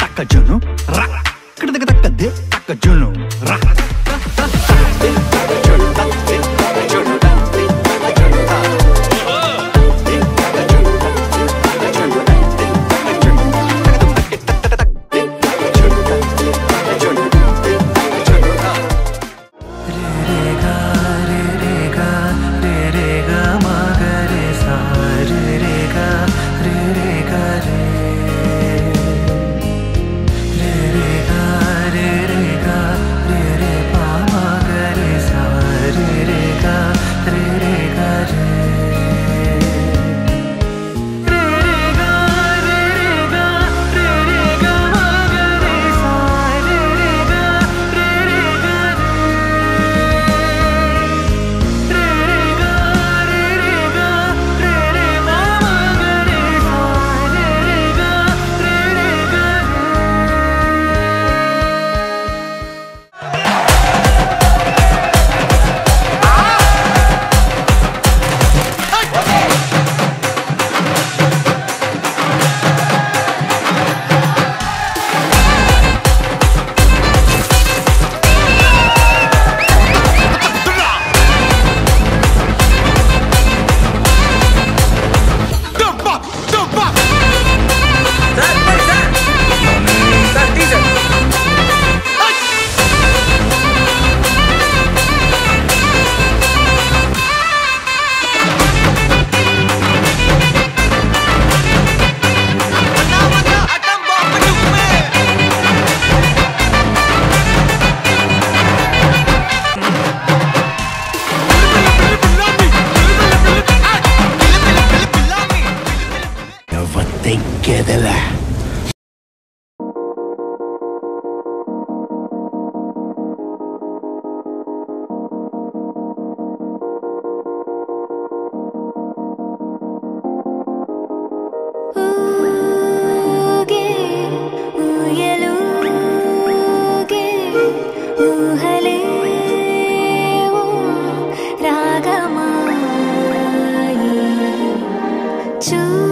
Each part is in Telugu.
తక్కజును రా ఇక్కడ దగ్గర తక్కదే తక్కజును రా bop, the bop. to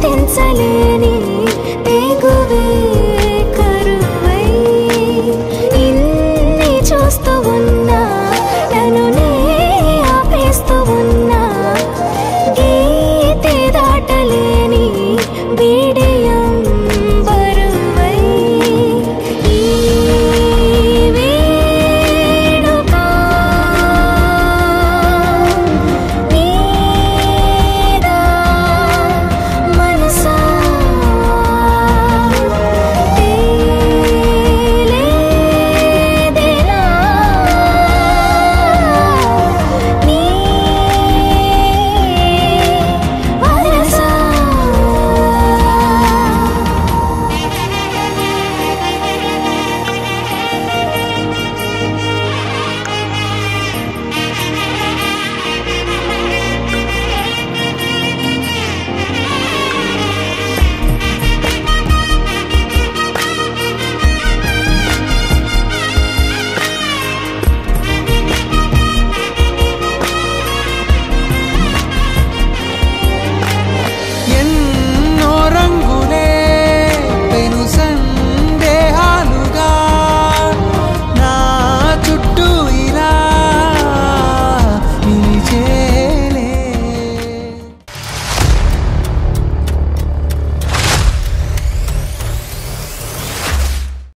点在绿。